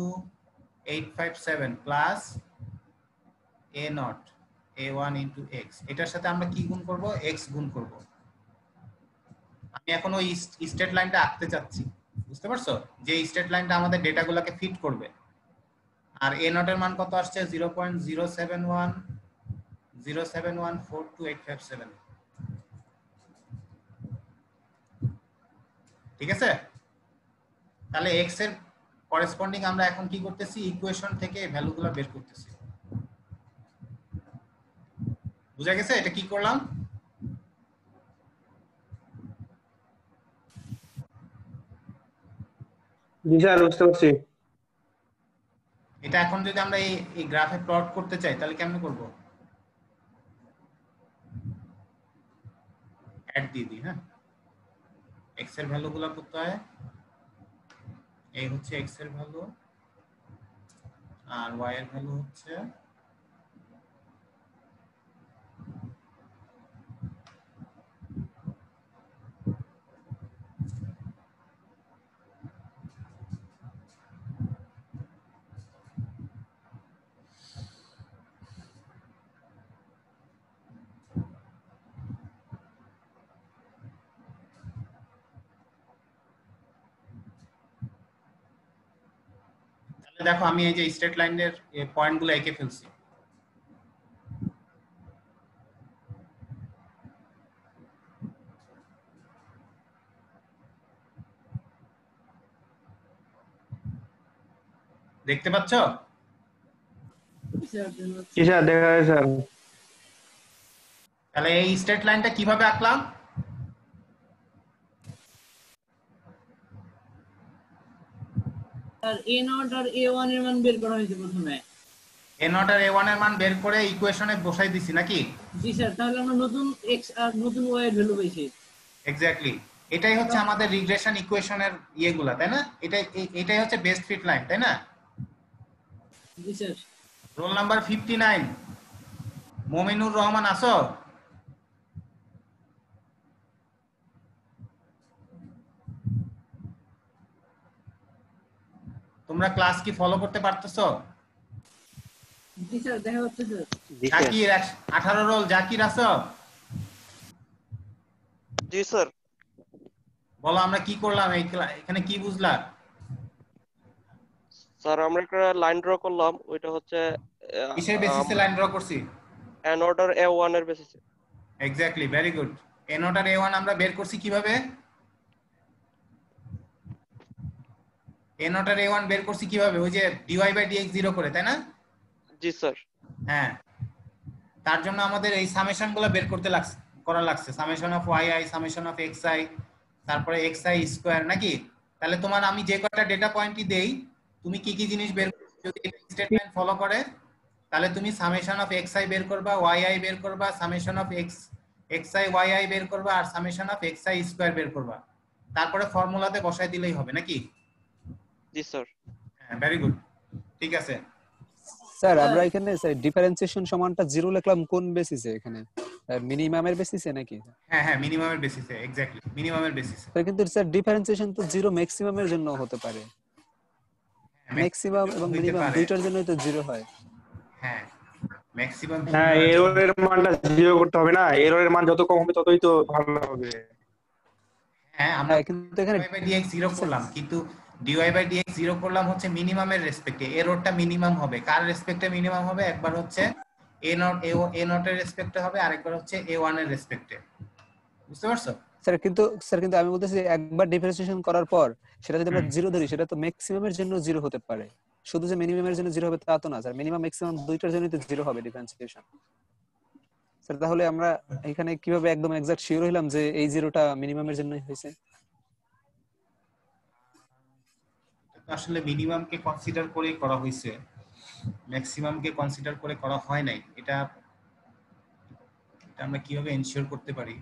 eight five seven plus a nought, a one into x. এটার সাথে আমরা কি গুণ করব? X গুণ করব। আমি এখন ওই স্টেট লাইনটা আঁকতে চাচ্ছি, বুঝতে পারছ? যে স্টেট লাইনটা আমাদের ডেটাগুলোকে ফিট করবে। আর এ নটের মান কত আসছে? Zero point zero seven one zero seven one four two eight five seven. ঠিক আছে? তাহলে এক্সের করেসপন্ডিং আমরা এখন কি করতেছি? ইকুয়েশন থেকে ভ্যালুগুলো বের করতেছি। বুঝা গেছে? এটা কি করলাম? জি স্যার বুঝতে পারছি। এটা এখন যদি আমরা এই এই গ্রাফে প্লট করতে চাই তাহলে কেমন করব? অ্যাড দিয়ে দিই হ্যাঁ? এক্সের ভ্যালু গুলো করতে হয় এই হচ্ছে এক্সের ভ্যালু আর ওয়াই এর ভ্যালু হচ্ছে দেখো আমি এই যে স্ট্রেট লাইনের পয়েন্টগুলো এঁকে ফেলছি। দেখতে পাচ্ছ। দেখা স্যার তাহলে এই স্ট্রেট লাইনটা কীভাবে আঁকলাম? স্যার এ নট আর এ ওয়ানের মান বের করা হয়েছে প্রথমে। এ নট আর এ ওয়ানের মান বের করে ইকুয়েশনে বসাই দিছি নাকি? জি স্যার তাহলে আমরা নতুন এক্স আর নতুন ওয়াই এর ভ্যালু পেয়েছি এক্স্যাক্টলি এটাই হচ্ছে আমাদের রিগ্রেশন ইকুয়েশনের ইয়েগুলা তাই না? এটাই এটাই হচ্ছে বেস্ট ফিট লাইন তাই না? জি sir. Roll number fifty nine Mominur Rahman আসো। তোমরা ক্লাস কি ফলো করতে পারতেছো? জাকির আঠারো রোল জাকির আসো জি স্যার বলো আমরা কি করলাম? এই এখানে কি বুঝলা? স্যার আমরা একটা লাইন ড্র করলাম ওইটা হচ্ছে কিসের বেসিসে লাইন ড্র করছি? অ্যান অর্ডার এ ওয়ানের বেসিসে এক্স্যাক্টলি ভেরি গুড আর এ ওয়ান আমরা বের করছি কীভাবে? এ নট আর এ ওয়ান বের করছি কীভাবে? ওই যে ডিওয়াই বাই ডিএক্স জিরো করে তাই না? জি স্যার। হ্যাঁ। তার জন্য আমাদের এই সামেশনগুলো বের করতে লাগছে করা লাগছে। Summation of y i summation of x i তারপরে এক্স আই স্কোয়ার নাকি? তাহলে তোমার আমি যে কয়টা ডেটা পয়েন্টই দেই তুমি কি কি জিনিস বের করবে? যদি স্টেটমেন্ট ফলো করে তাহলে তুমি সামেশন অফ এক্স আই বের করবা ওয়াই আই বের করবা summation of x x i y i বের করবা আর summation of x i square বের করবা। তারপরে ফর্মুলাতে বসাই দিলেই হবে নাকি? জি স্যার। হ্যাঁ ভেরি গুড ঠিক আছে। স্যার আমরা এখানে ডিফারেন্সিয়েশন সমানটা জিরো লিখলাম কোন বেসিসে এখানে? মিনিমামের বেসিসে নাকি? হ্যাঁ হ্যাঁ মিনিমামের বেসিসে এক্স্যাক্টলি মিনিমামের বেসিসে স্যার কিন্তু স্যার ডিফারেন্সিয়েশন তো জিরো ম্যাক্সিমামের জন্য হতে পারে। ম্যাক্সিমাম এবং মিনিমাম দুইটার জন্যই তো জিরো হয়। হ্যাঁ ম্যাক্সিমাম হ্যাঁ এররের মানটা জিরো করতে হবে না। এররের মান যত কম হবে ততই তো ভালো হবে। হ্যাঁ আমরা হ্যাঁ, কিন্তু এখানে জিরো করলাম কিন্তু dy বাই dx জিরো করলাম হচ্ছে মিনিমামের রেসপেক্টে এররটা মিনিমাম হবে। কার রেসপেক্টে মিনিমাম হবে? একবার হচ্ছে a nought a a nought এর রেসপেক্টে হবে আরেকবার হচ্ছে a ওয়ানের রেসপেক্টে বুঝতে পারছ? স্যার কিন্তু স্যার কিন্তু আমি বলতেছি একবার ডিফারেন্সিয়েশন করার পর সেটা যদি আমরা। জিরো ধরি সেটা তো ম্যাক্সিমামের জন্য জিরো হতে পারে। শুধু যে মিনিমামের জন্য জিরো হবে তা তো না স্যার। মিনিমাম ম্যাক্সিমাম দুইটার জন্যই তো জিরো হবে ডিফারেন্সিয়েশন স্যার তাহলে আমরা এখানে কীভাবে একদম এক্সাক্ট শিওর হইলাম যে এই জিরোটা মিনিমামের জন্যই হয়েছে? আসলে মিনিমামকে কনসিডার করে করা হয়েছে। ম্যাক্সিমামকে কনসিডার করে করা হয় নাই। এটা এটা আমরা কীভাবে এনশিওর করতে পারি?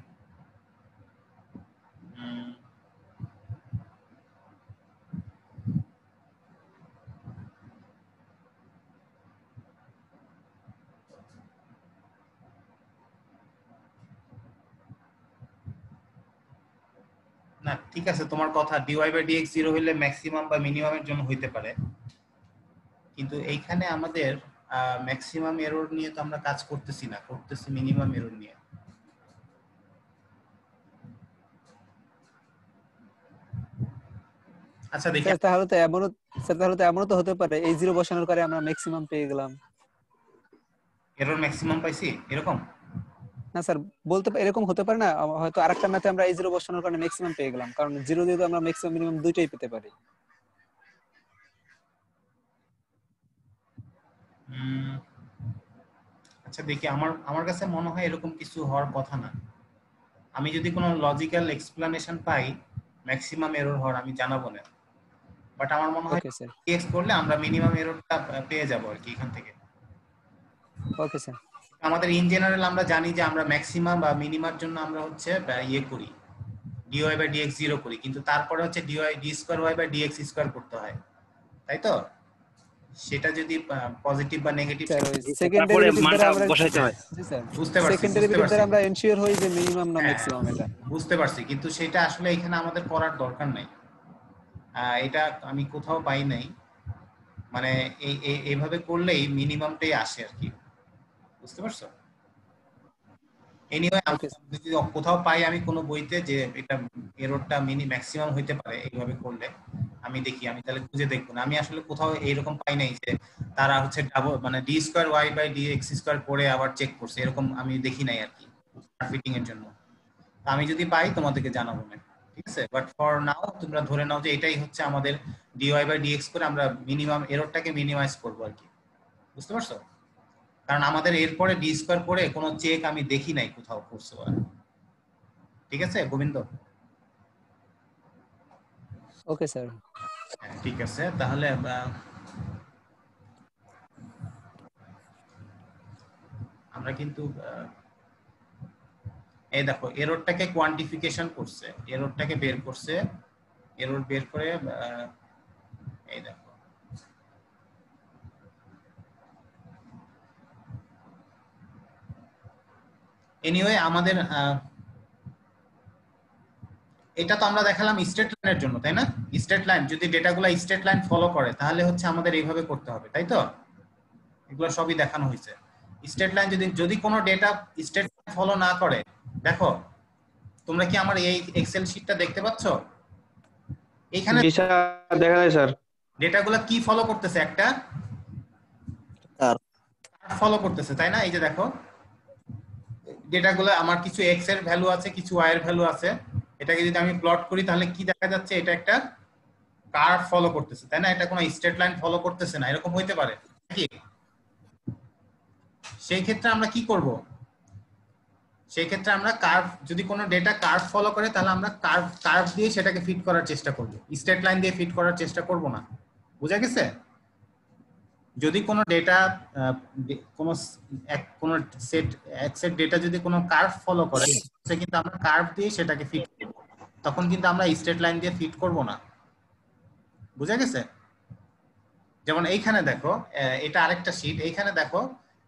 না ঠিক আছে তোমার কথা ডিওয়াই বাই ডিএক্স জিরো হইলে ম্যাক্সিমাম বা মিনিমামের জন্য হইতে পারে। কিন্তু এইখানে আমাদের ম্যাক্সিমাম এরর নিয়ে তো আমরা কাজ করতেছি না করতেছি মিনিমাম এরর নিয়ে। আচ্ছা দেখি। তাহলে তো এমনও স্যার তাহলে তো এমনও তো হতে পারে এই জিরো বসানোর পরে আমরা ম্যাক্সিমাম পেয়ে গেলাম। এরর ম্যাক্সিমাম পাইছি? এরকম? না স্যার বলতে এরকম হতে পারে না হয়তো আরেকটা ম্যাথে আমরা এই জিরো বসানোর কারণে ম্যাক্সিমাম পেয়ে গেলাম। কারণ জিরো দিয়ে তো আমরা ম্যাক্সিমাম মিনিমাম দুইটাই পেতে পারি। আচ্ছা দেখি আমার আমার কাছে মনে হয় এরকম কিছু হওয়ার কথা না। আমি যদি কোনো লজিক্যাল এক্সপ্লানেশন পাই ম্যাক্সিমাম এরর হওয়ার আমি জানাব না। বাট আমার মনে হয় এক্স করলে আমরা মিনিমাম এররটা পেয়ে যাব আর কি এখান থেকে। ওকে স্যার আমাদের ইন জেনারেল আমরা জানি যে আমরা ম্যাক্সিমাম বা মিনিমার জন্য আমরা হচ্ছে ইয়ে করি। ডিওয়াই বাই ডিএক্স জিরো করি। কিন্তু তারপরে হচ্ছে dy d square y by dx square করতে হয়। তাই তো? সেটা যদি পজিটিভ বা নেগেটিভ স্যার ওই সেকেন্ড ডেরিভেটিভ দ্বারা আমরা জি স্যার বুঝতে পারছি সেকেন্ড বুঝতে ডেরিভেটিভ আমরা এনশিওর হই যে মিনিমাম না হ্যাঁ। ম্যাক্সিমাম এটা। বুঝতে পারছি। কিন্তু সেটা আসলে এখানে আমাদের করার দরকার নাই। আহ, এটা আমি কোথাও পাই নাই। মানে এই এই- এইভাবে করলেই মিনিমামটাই আসে আর কি। বুঝতে পারছ? এনিওয়ে যদি কোথাও পাই আমি কোনো বইতে যে এটা এররটা মিনি ম্যাক্সিমাম হইতে পারে এইভাবে করলে আমি দেখি আমি তাহলে খুঁজে দেখব না। আমি আসলে কোথাও এইরকম পাই নাই যে তারা হচ্ছে ডাবল মানে d square y by d x square করে আবার চেক করছে। এরকম আমি দেখি নাই আর কি ফিটিং এর জন্য। আমি যদি পাই তোমাদেরকে জানাব না ঠিক আছে? বাট ফর নাও তোমরা ধরে নাও যে এটাই হচ্ছে আমাদের ডিওয়াই বাই ডিএক্স করে আমরা মিনিমাম এররটাকে মিনিমাইজ করব আর কি। বুঝতে পারছ? কারণ আমাদের এরপরে ডি স্কোয়ার করে কোনো চেক আমি দেখি নাই কোথাও করছে ওরা ঠিক আছে গোবিন্দ? ওকে স্যার ঠিক আছে তাহলে আমরা কিন্তু এই দেখো এররটাকে কোয়ান্টিফিকেশন করছে এররটাকে বের করছে এরর বের করে এই দেখো। এনিওয়ে আমাদের এটা তো আমরা দেখালাম স্টেট লাইনের জন্য তাই না? স্টেট লাইন যদি ডেটাগুলো স্টেট লাইন ফলো করে তাহলে হচ্ছে আমাদের এইভাবে করতে হবে তাই তো? এগুলো সবই দেখানো হয়েছে। স্টেট লাইন যদি যদি কোনো ডেটা স্টেট ফলো না করে দেখো তোমরা কি আমার এই এক্সেল শিটটা দেখতে পাচ্ছ? এখানে জি স্যার দেখা যায় স্যার। ডেটাগুলো কি ফলো করতেছে? একটা? কার। ফলো করতেছে তাই না? এই যে দেখো ডেটাগুলো আমার কিছু এক্সের ভ্যালু আছে, কিছু ওয়াই এর ভ্যালু আছে, এটাকে যদি আমি প্লট করি, তাহলে কি দেখা যাচ্ছে? এটা একটা কার্ভ ফলো করতেছে, তাই না? এটা কোনো স্ট্রেট লাইন ফলো করতেছে না, এরকম হইতে পারে। কি সেই ক্ষেত্রে আমরা কি করব? সেই ক্ষেত্রে আমরা কার্ভ যদি কোনো ডেটা কার্ভ ফলো করে, তাহলে আমরা কার্ভ কার্ভ দিয়ে সেটাকে ফিট করার চেষ্টা করব। স্ট্রেট লাইন দিয়ে ফিট করার চেষ্টা করব না। বুঝা গেছে? যদি কোনো ডেটা কোনো এক কোনো সেট এক সেট ডেটা যদি কোনো কার্ভ ফলো করে সে কিন্তু আমরা কার্ভ দিয়ে সেটাকে ফিট করব। তখন কিন্তু আমরা স্ট্রেট লাইন দিয়ে ফিট করব না। বুঝা গেছে? যেমন এইখানে দেখো এটা আরেকটা শীট এইখানে দেখো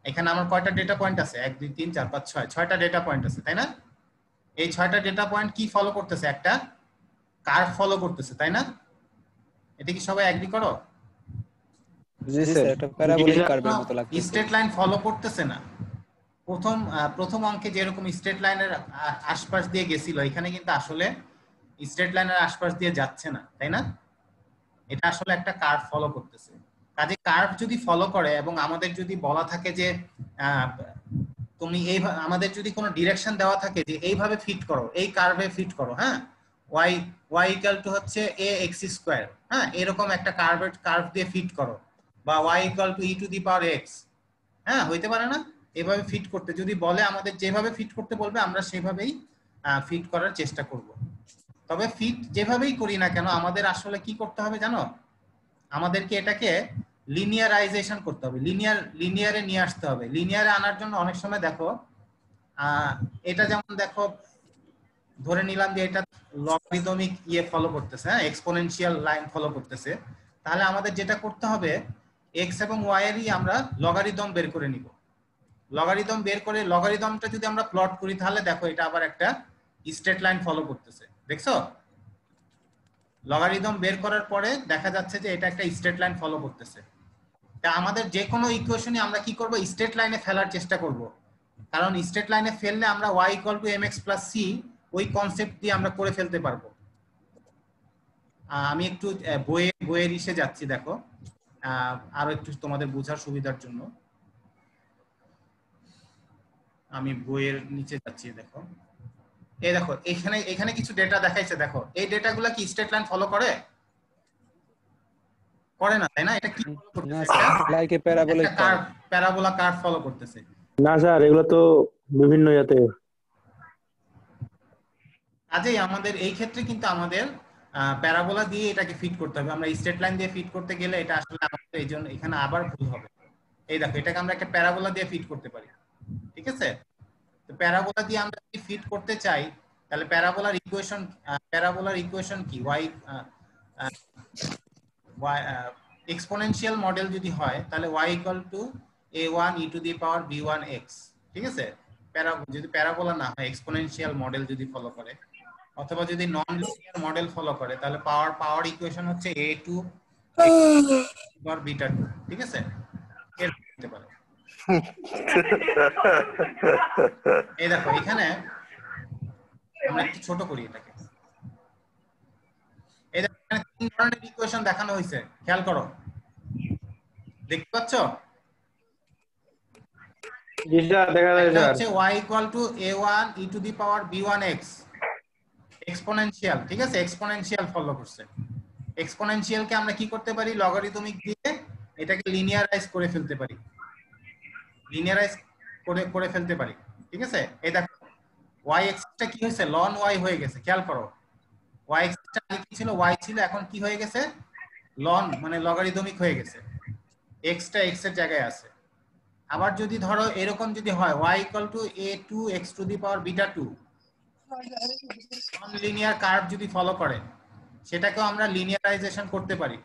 এখানে আমার কয়টা ডেটা পয়েন্ট আছে? এক দুই তিন চার পাঁচ ছয়। ছয়টা ডেটা পয়েন্ট আছে তাই না? এই ছয়টা ডেটা পয়েন্ট কি ফলো করতেছে? একটা কার্ভ ফলো করতেছে তাই না? এটা কি সবাই এগ্রি করো? জি স্যার এটা প্যারাবোলিক কার্ভের মতো লাগছে স্ট্রেট লাইন ফলো করতেছে না। প্রথম আহ, প্রথম অঙ্কে যেরকম স্ট্রেট লাইনের আশপাশ দিয়ে গেছিল এখানে কিন্তু আসলে স্ট্রেট লাইনের আশপাশ দিয়ে যাচ্ছে না তাই না? এটা আসলে একটা কার্ভ ফলো করতেছে। কাজে কার্ভ যদি ফলো করে এবং আমাদের যদি বলা থাকে যে আহ, তুমি এই আমাদের যদি কোনো ডিরেকশন দেওয়া থাকে যে এইভাবে ফিট করো এই কার্ভে ফিট করো হ্যাঁ? ওয়াই ওয়াই ইকাল টু হচ্ছে এ এক্স স্কোয়ার হ্যাঁ? এরকম একটা কার্ভের কার্ভ দিয়ে ফিট করো। বা y equal to e to the power x হ্যাঁ হইতে পারে না? এভাবে ফিট করতে। যদি বলে আমাদের যেভাবে ফিট করতে বলবে, আমরা সেভাবেই ফিট করার চেষ্টা করব। তবে ফিট যেভাবেই করি না কেন, আমাদের আসলে কি করতে হবে জানো? আমাদেরকে এটাকে লিনিয়ারাইজেশন করতে হবে। লিনিয়ার লিনিয়ারে নিয়ে আসতে হবে। লিনিয়ারে আনার জন্য অনেক সময় দেখো এটা যেমন দেখো, ধরে নিলাম যে এটা লগারিদমিক ইয়ে ফলো করতেছে হ্যাঁ এক্সপোনেনশিয়াল লাইন ফলো করতেছে। তাহলে আমাদের যেটা করতে হবে এক্স এবং ওয়াই এরই আমরা লগারিদম বের করে নিব। লগারিদম বের করে লগারিদমটা যদি আমরা প্লট করি, তাহলে দেখো এটা আবার একটা স্ট্রেট লাইন ফলো করতেছে। দেখছ? লগারিদম বের করার পরে দেখা যাচ্ছে যে এটা একটা স্ট্রেট লাইন ফলো করতেছে। তা আমাদের যে কোনো ইকুয়েশনে আমরা কি করব? স্ট্রেট লাইনে ফেলার চেষ্টা করব। কারণ স্ট্রেট লাইনে ফেললে আমরা y equal to mx plus c, ওই কনসেপ্ট দিয়ে আমরা করে ফেলতে পারব। আমি একটু বইয়ে, বইয়ের ইসে যাচ্ছি, দেখো। আরও একটু তোমাদের বোঝার সুবিধার জন্য। আমি বইয়ের নিচে যাচ্ছি দেখো। এই দেখো এখানে এখানে কিছু ডেটা দেখাইছে দেখো। এই ডেটা ডেটাগুলো কি স্টেট লাইন ফলো করে? করে না তাই না? এটা কি like a curve parabola curve follow করতেছে। না স্যার এগুলো তো বিভিন্ন ইয়াতে। কাজেই আমাদের এই ক্ষেত্রে কিন্তু আমাদের প্যারাবোলা দিয়ে এটাকে ফিট করতে হবে। আমরা স্ট্রেট লাইন দিয়ে ফিট করতে গেলে এটা আসলে আমাদের এই জন্য এখানে আবার ভুল হবে। এই দেখো, এটাকে আমরা একটা প্যারাবোলা দিয়ে ফিট করতে পারি। ঠিক আছে? তো প্যারাবোলা দিয়ে আমরা যদি ফিট করতে চাই, তাহলে প্যারাবোলার ইকুয়েশন প্যারাবোলার ইকুয়েশন কি? ওয়াই এক্সপোনেনশিয়াল মডেল যদি হয়, তাহলে y equal to a one e to the power b one x ঠিক আছে? প্যারা, যদি প্যারাবোলা না হয় এক্সপোনেনশিয়াল মডেল যদি ফলো করে অথবা যদি নন লিনিয়ার মডেল ফলো করে তাহলে পাওয়ার পাওয়ার ইকুয়েশন হচ্ছে a to power beta two ঠিক আছে? এর হতে পারে। এই দেখো এখানে আমরা একটু ছোট করি এটাকে। এই দেখো এখানে তিন ধরনের ইকুয়েশন দেখানো হয়েছে খেয়াল করো। দেখতে পাচ্ছ? জি স্যার। দেখা হচ্ছে y equal to a1 e to the power b1x exponential ঠিক আছে? এক্সপোনেনশিয়াল ফলো করছে। এক্সপোনেনশিয়াল কে আমরা কি করতে পারি? লগারিদমিক দিয়ে এটাকে লিনিয়ারাইজ করে ফেলতে পারি। লিনিয়ারাইজ করে করে ফেলতে পারি। ঠিক আছে? এই দেখো y x টা কি হয়েছে? ln y হয়ে গেছে। খেয়াল করো। y x টা আগে কি ছিল? y ছিল, এখন কি হয়ে গেছে? ln মানে লগারিদমিক হয়ে গেছে। x টা x এর জায়গায় আছে। আবার যদি ধরো, এরকম যদি হয়, y equal to a to the power beta two non linear curve যদি ফলো করে সেটাকেও আমরা লিনিয়ারাইজেশন করতে পারি।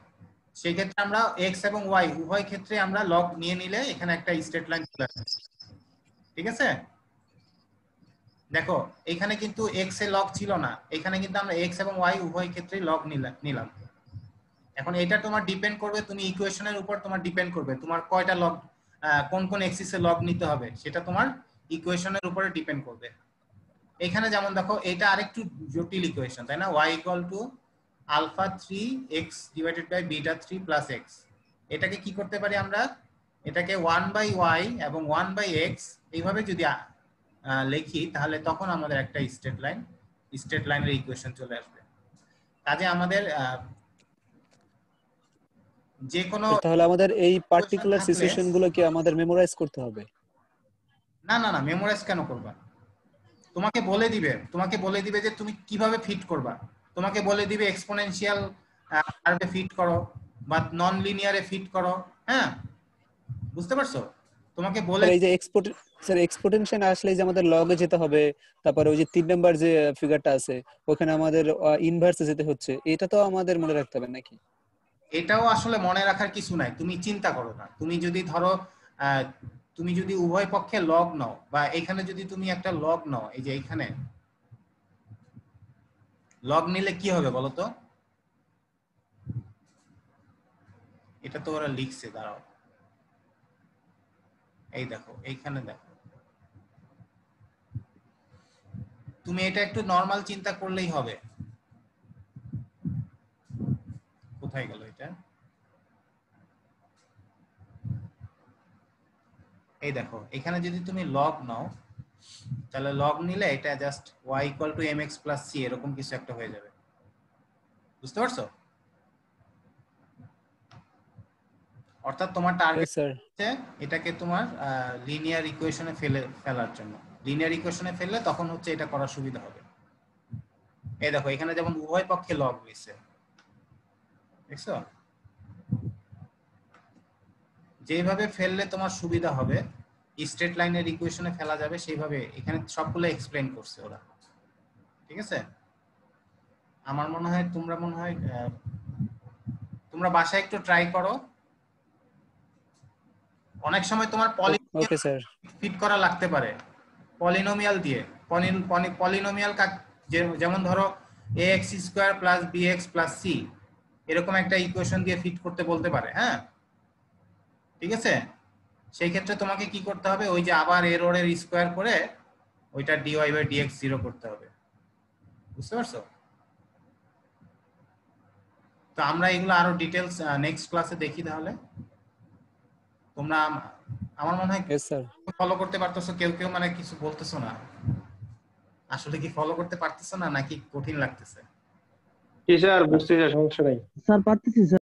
সেই ক্ষেত্রে আমরা x এবং y, উভয় ক্ষেত্রে আমরা লগ নিয়ে নিলে এখানে একটা স্ট্রেট লাইন চলে আসবে। ঠিক আছে? দেখো, এখানে কিন্তু x এ লগ ছিল না। এখানে কিন্তু আমরা x এবং y উভয় ক্ষেত্রে লগ নিলাম। এখন এটা তোমার ডিপেন্ড করবে, তুমি ইকুয়েশনের উপর তোমার ডিপেন্ড করবে। তোমার কয়টা লগ কোন কোন এক্সিসে লগ নিতে হবে, সেটা তোমার ইকুয়েশনের উপরে ডিপেন্ড করবে। এখানে যেমন দেখো এটা আরেকটু জটিল ইকুয়েশন তাই না? y equal to alpha three x divided by beta three plus x এটাকে কি করতে পারি আমরা? এটাকে ওয়ান বাই ওয়াই এবং ওয়ান বাই এক্স এইভাবে যদি লিখি তাহলে তখন আমাদের একটা স্ট্রেট লাইন স্ট্রেট লাইনের ইকুয়েশন চলে আসবে। কাজে আমাদের যে কোনো তাহলে আমাদের এই পার্টিকুলার সিচুয়েশনগুলো কি আমাদের মেমোরাইজ করতে হবে। না না না মেমোরাইজ কেন করবা? তোমাকে বলে দিবে তোমাকে বলে দিবে যে তুমি কীভাবে ফিট করবা। তোমাকে বলে দিবে এক্সপোনেনশিয়াল কার্ভে ফিট করো বা নন লিনিয়ারে ফিট করো হ্যাঁ? বুঝতে পারছ? তোমাকে বলে এই যে এক্সপোর্ট স্যার এক্সপোর্টেনশন আসলে যে আমাদের লগে যেতে হবে তারপরে ওই যে তিন নাম্বার যে ফিগারটা আছে ওখানে আমাদের ইনভার্সে যেতে হচ্ছে এটা তো আমাদের মনে রাখতে হবে নাকি? এটাও আসলে মনে রাখার কিছু নাই তুমি চিন্তা করো না। তুমি যদি ধরো তুমি যদি উভয় পক্ষে লগ নাও, বা এখানে যদি তুমি একটা লগ নাও, এই যে এইখানে লগ নিলে কি হবে বলো তো? এটা তো ওরা লিখছে, দাঁড়াও। এই দেখো, এইখানে দেখো। তুমি এটা একটু নর্মাল চিন্তা করলেই হবে। কোথায় গেল এটা? এই দেখো এখানে যদি তুমি লগ নাও তাহলে লগ নিলে এটা just y equal to mx plus c এরকম কিছু একটা হয়ে যাবে। বুঝতে পারছ? অর্থাৎ তোমার টার্গেট হচ্ছে এটাকে তোমার লিনিয়ার ইকুয়েশনে ফেলে ফেলার জন্য। লিনিয়ার ইকুয়েশনে ফেললে তখন হচ্ছে এটা করার সুবিধা হবে। এই দেখো এখানে যেমন উভয় পক্ষে লগ রয়েছে। দেখছ? যেভাবে ফেললে তোমার সুবিধা হবে স্ট্রেট লাইনের ইকুয়েশনে ফেলা যাবে সেইভাবে এখানে সবগুলো এক্সপ্লেন করছে ওরা। ঠিক আছে? আমার মনে হয় তোমরা মনে হয় তোমরা বাসায় একটু ট্রাই করো। অনেক সময় তোমার পলি ওকে স্যার ফিট করা লাগতে পারে। পলিনোমিয়াল দিয়ে পলিনোমিয়াল যেমন ধরো a x square plus b x plus c এরকম একটা ইকুয়েশন দিয়ে ফিট করতে বলতে পারে হ্যাঁ? ঠিক আছে? সেই ক্ষেত্রে তোমাকে কি করতে হবে? ওই যে আবার এরোরের স্কোয়ার করে ওইটা ডিওয়াই বাই ডিএক্স জিরো করতে হবে। বুঝতে পারছ? তো আমরা এগুলো আরও ডিটেলস নেক্সট ক্লাসে দেখি তাহলে। তোমরা আমার মনে হয় স্যার ফলো করতে পারতেছো কেউ কেউ মানে কিছু বলতেছো না। আসলে কি ফলো করতে পারতেছো না নাকি কঠিন লাগতেছে? টিচার বুঝতে সমস্যা নাই। স্যার পারতেছি স্যার